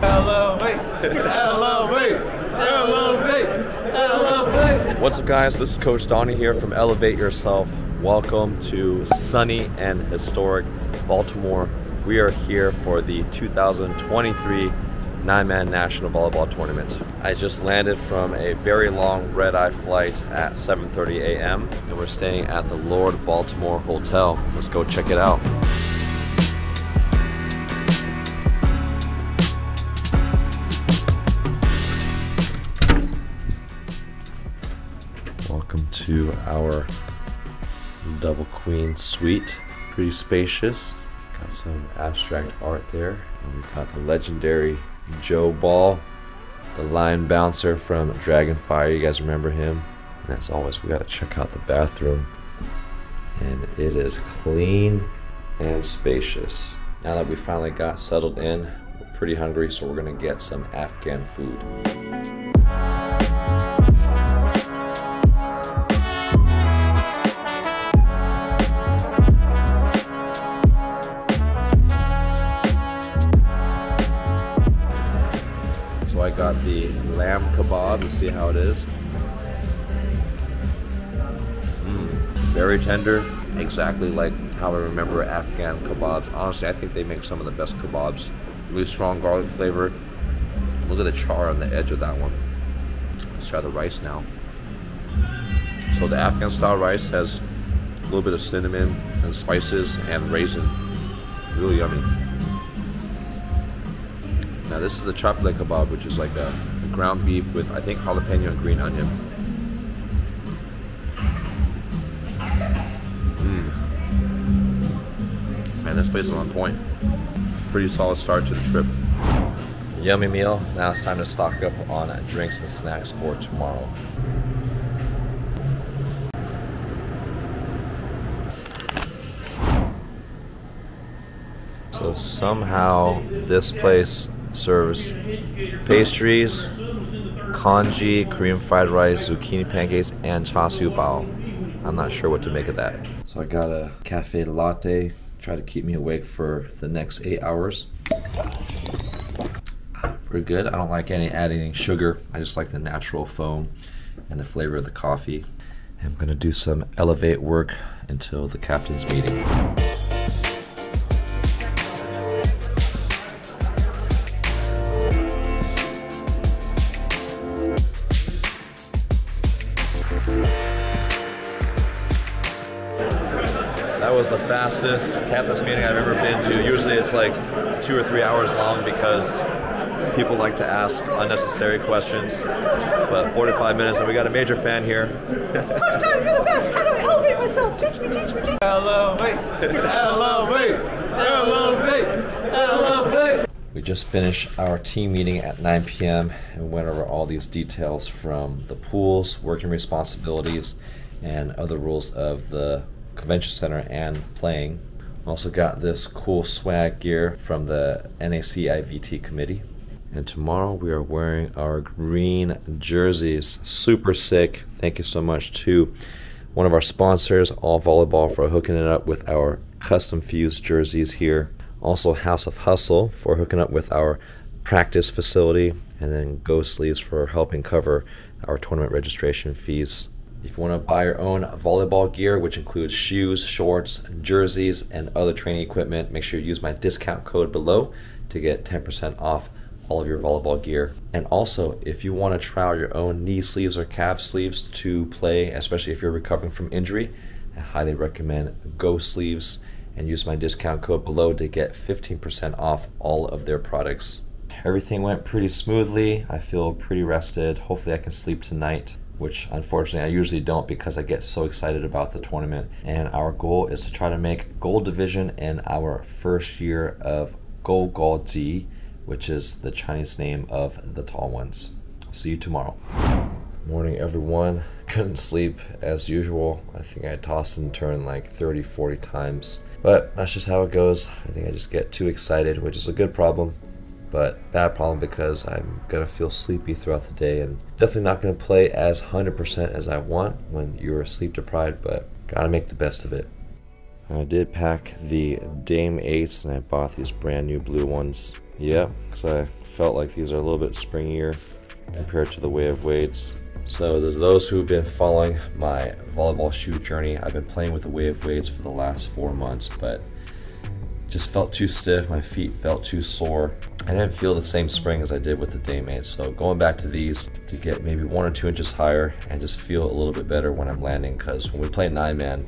Elevate, elevate, elevate, elevate. What's up, guys? This is Coach Donny here from Elevate Yourself. Welcome to sunny and historic Baltimore. We are here for the 2023 nine-man national volleyball tournament. I just landed from a very long red-eye flight at 7:30 a.m. and we're staying at the Lord Baltimore Hotel. Let's go check it out. To our double queen suite. Pretty spacious. Got some abstract art there. And we've got the legendary Joe Ball, the line bouncer from Dragonfire. You guys remember him? And as always, we got to check out the bathroom. And it is clean and spacious. Now that we finally got settled in, we're pretty hungry, so we're gonna get some Afghan food. The lamb kebab. Let's see how it is. Mm, very tender, exactly like how I remember Afghan kebabs. Honestly, I think they make some of the best kebabs. Really strong garlic flavor. Look at the char on the edge of that one. Let's try the rice now. So the Afghan style rice has a little bit of cinnamon and spices and raisin. Really yummy. Now this is the chapli kebab, which is like a, a ground beef with I think jalapeno and green onion. Mmm. Man, this place is on point. Pretty solid start to the trip. Yummy meal. Now it's time to stock up on drinks and snacks for tomorrow. So somehow this place serves pastries, congee, Korean fried rice, zucchini pancakes, and char siu bao. I'm not sure what to make of that. So I got a cafe latte, try to keep me awake for the next eight hours. Pretty good. I don't like any adding sugar. I just like the natural foam and the flavor of the coffee. I'm gonna do some elevate work until the captain's meeting. That was the fastest captain's meeting I've ever been to. Usually it's like two or three hours long because people like to ask unnecessary questions. But 45 minutes, and we got a major fan here. Coach Donny, you're the best. How do I elevate myself? Teach me, teach me, teach me. Elevate, elevate, elevate, elevate. We just finished our team meeting at 9 p.m. and went over all these details from the pools, working responsibilities, and other rules of the convention center and playing. Also got this cool swag gear from the NACIVT committee. And tomorrow we are wearing our green jerseys. Super sick. Thank you so much to one of our sponsors, All Volleyball, for hooking it up with our custom fused jerseys here. Also, House of Hustle for hooking up with our practice facility, and then Go Sleeves for helping cover our tournament registration fees. If you want to buy your own volleyball gear, which includes shoes, shorts, jerseys, and other training equipment, make sure you use my discount code below to get 10% off all of your volleyball gear. And also, if you want to try out your own knee sleeves or calf sleeves to play, especially if you're recovering from injury, I highly recommend Go Sleeves and use my discount code below to get 15% off all of their products. Everything went pretty smoothly. I feel pretty rested. Hopefully, I can sleep tonight which unfortunately I usually don't because I get so excited about the tournament. And our goal is to try to make gold division in our first year of Go Gaoji, which is the Chinese name of the tall ones. See you tomorrow. Morning, everyone. Couldn't sleep as usual. I think I tossed and turned like 30, 40 times. But that's just how it goes. I think I just get too excited, which is a good problem but bad problem because I'm gonna feel sleepy throughout the day and definitely not gonna play as 100% as I want when you're sleep deprived, but gotta make the best of it. I did pack the Dame 8s and I bought these brand new blue ones. Yeah, because I felt like these are a little bit springier compared to the wave weights. So those who've been following my volleyball shoe journey. I've been playing with the wave weights for the last four months, but just felt too stiff. My feet felt too sore. I didn't feel the same spring as I did with the Dame 8s. So going back to these to get maybe one or two inches higher and just feel a little bit better when I'm landing. Because when we play nine man,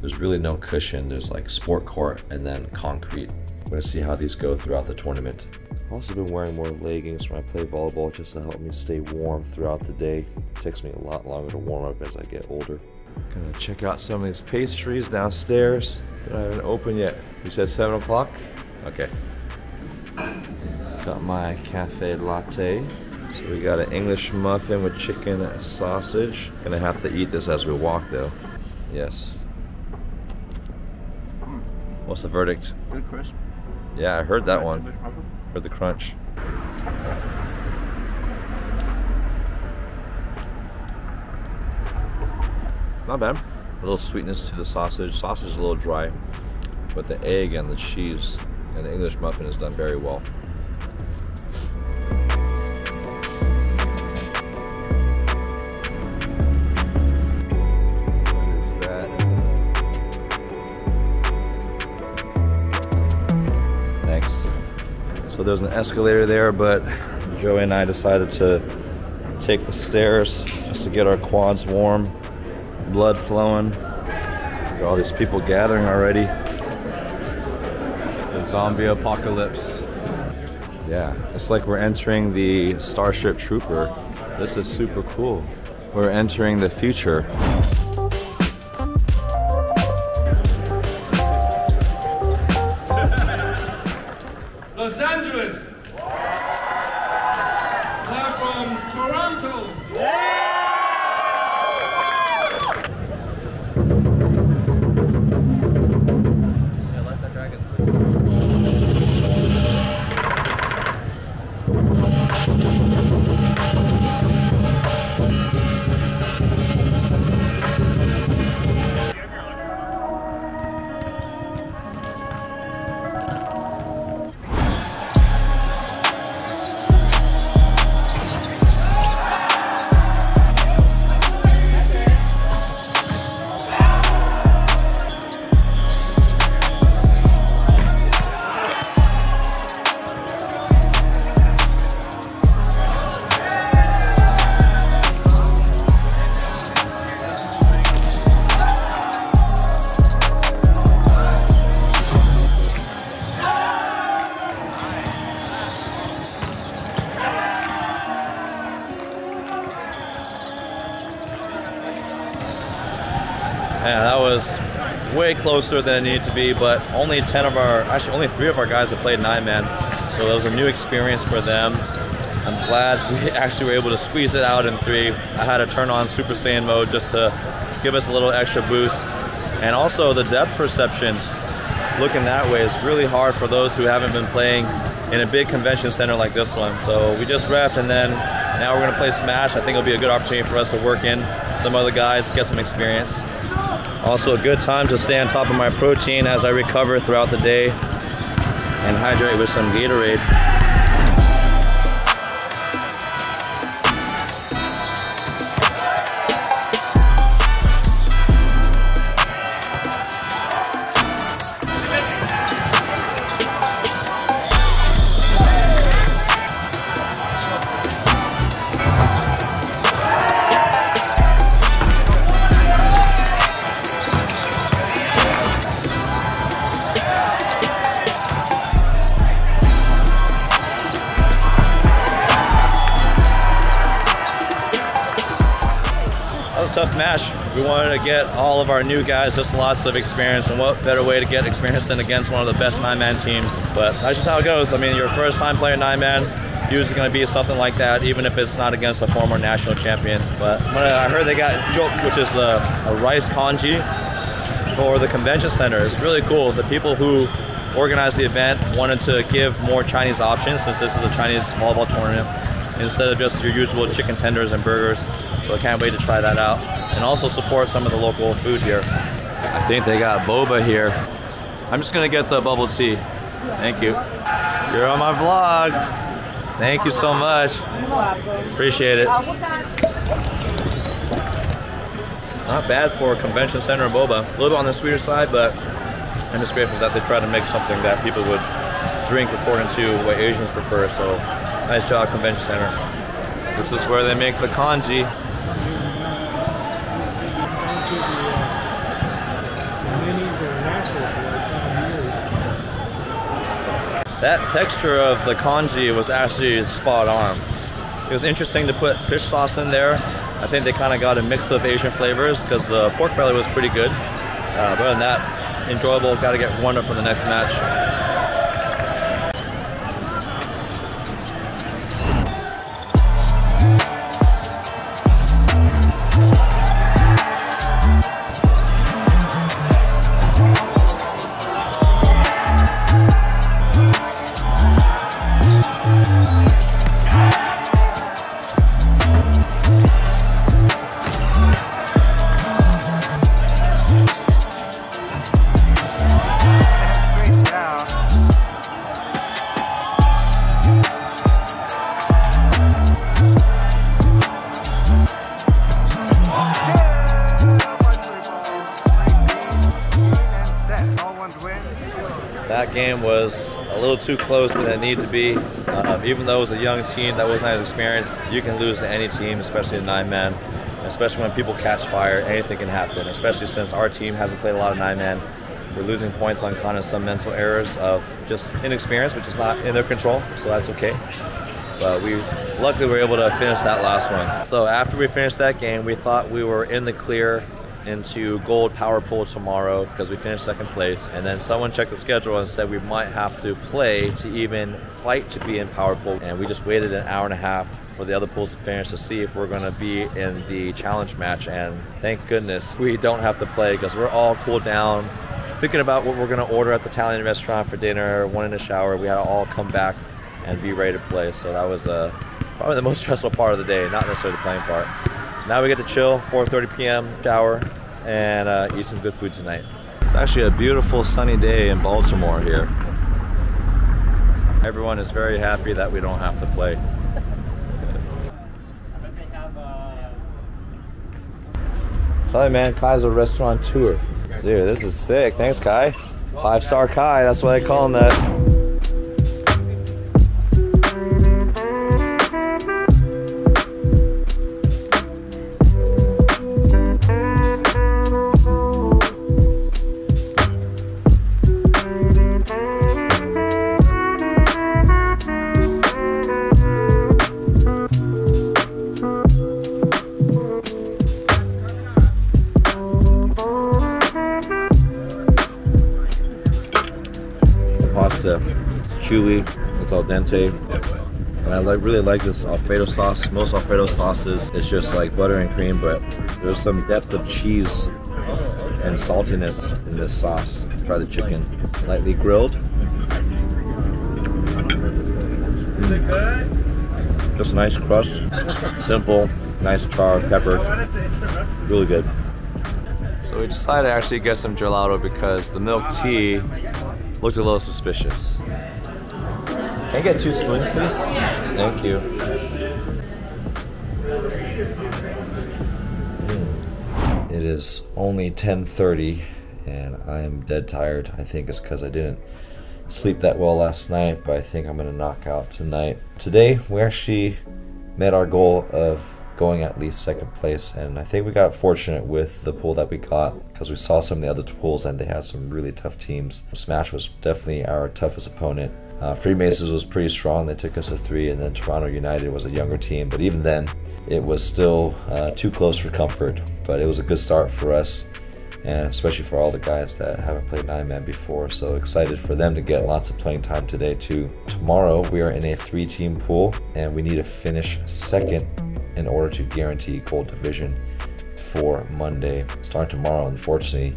there's really no cushion. There's like sport court and then concrete. I'm gonna see how these go throughout the tournament. I've also been wearing more leggings when I play volleyball just to help me stay warm throughout the day. It takes me a lot longer to warm up as I get older. Gonna check out some of these pastries downstairs that I haven't opened yet. You said 7 o'clock? Okay. Got my cafe latte. So we got an English muffin with chicken sausage. Gonna have to eat this as we walk though. Yes. What's the verdict? Good crisp. Yeah, I heard that one. Heard the crunch. Not bad. A little sweetness to the sausage. Sausage is a little dry, but the egg and the cheese and the English muffin is done very well. There's an escalator there, but Joey and I decided to take the stairs just to get our quads warm, blood flowing. Got all these people gathering already. The zombie apocalypse. Yeah, it's like we're entering the Starship Trooper. This is super cool. We're entering the future. Closer than it needed to be, but only 10 of our, actually only three of our guys have played nine man. So it was a new experience for them. I'm glad we actually were able to squeeze it out in three. I had to turn on Super Saiyan mode just to give us a little extra boost. And also the depth perception looking that way is really hard for those who haven't been playing in a big convention center like this one. So we just ref and then now we're gonna play Smash. I think it'll be a good opportunity for us to work in some other guys, get some experience. Also a good time to stay on top of my protein as I recover throughout the day and hydrate with some Gatorade. Match. We wanted to get all of our new guys just lots of experience, and what better way to get experience than against one of the best nine-man teams. But that's just how it goes. I mean, your first time playing nine-man, usually going to be something like that, even if it's not against a former national champion. But I heard they got jook, which is a, a rice congee for the convention center. It's really cool. The people who organized the event wanted to give more Chinese options since this is a Chinese volleyball tournament instead of just your usual chicken tenders and burgers. So I can't wait to try that out and also support some of the local food here. I think they got boba here. I'm just gonna get the bubble tea. Thank you. You're on my vlog. Thank you so much. Appreciate it. Not bad for a convention center Boba. A little bit on the sweeter side, but I'm just grateful that they try to make something that people would drink according to what Asians prefer. So nice job, convention center. This is where they make the congee. That texture of the congee was actually spot on. It was interesting to put fish sauce in there. I think they kind of got a mix of Asian flavors because the pork belly was pretty good. Uh, but other than that, enjoyable. Got to get one up for the next match. Little too close than it needed to be. Uh, even though it was a young team that wasn't as experienced, you can lose to any team, especially a nine man. Especially when people catch fire, anything can happen. Especially since our team hasn't played a lot of nine man, we're losing points on kind of some mental errors of just inexperience, which is not in their control. So that's okay. But we luckily were able to finish that last one. So after we finished that game, we thought we were in the clear into gold power pool tomorrow because we finished second place. And then someone checked the schedule and said we might have to play to even fight to be in power pool. And we just waited an hour and a half for the other pools to finish to see if we're going to be in the challenge match. And thank goodness we don't have to play because we're all cooled down. Thinking about what we're going to order at the Italian restaurant for dinner, one in the shower. We had to all come back and be ready to play. So that was uh, probably the most stressful part of the day, not necessarily the playing part. Now we get to chill, 4:30 p.m. shower, and uh, eat some good food tonight. It's actually a beautiful sunny day in Baltimore here. Everyone is very happy that we don't have to play. Tell me, man, Kai's a restaurateur. Dude, this is sick. Thanks, Kai. Five star Kai, that's why I call him that. It's al dente. And I like really like this Alfredo sauce. Most Alfredo sauces, it's just like butter and cream, but there's some depth of cheese and saltiness in this sauce. Try the chicken. Lightly grilled. Mm. Just nice crust. Simple, nice char, pepper. Really good. So we decided to actually get some gelato because the milk tea looked a little suspicious. Can I get two spoons, please? Thank you. Mm. It is only 10:30, and I am dead tired. I think it's because I didn't sleep that well last night, but I think I'm gonna knock out tonight. Today, we actually met our goal of going at least second place and I think we got fortunate with the pool that we got because we saw some of the other pools and they had some really tough teams. Smash was definitely our toughest opponent. Uh, Freemasons was pretty strong. They took us to three, and then Toronto United was a younger team. But even then, it was still uh, too close for comfort. But it was a good start for us, and especially for all the guys that haven't played nine man before. So excited for them to get lots of playing time today too. Tomorrow we are in a three-team pool, and we need to finish second in order to guarantee gold division for Monday. Starting tomorrow, unfortunately,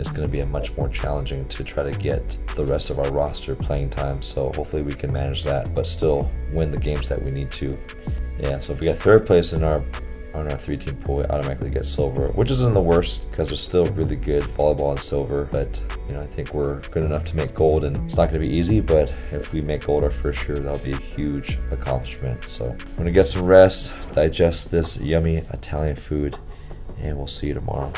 it's going to be a much more challenging to try to get the rest of our roster playing time. So hopefully we can manage that, but still win the games that we need to. Yeah, so if we get third place in our on our three-team pool, we automatically get silver, which isn't the worst because we're still really good volleyball and silver. But you know, I think we're good enough to make gold, and it's not going to be easy. But if we make gold our first year, that'll be a huge accomplishment. So I'm gonna get some rest, digest this yummy Italian food, and we'll see you tomorrow.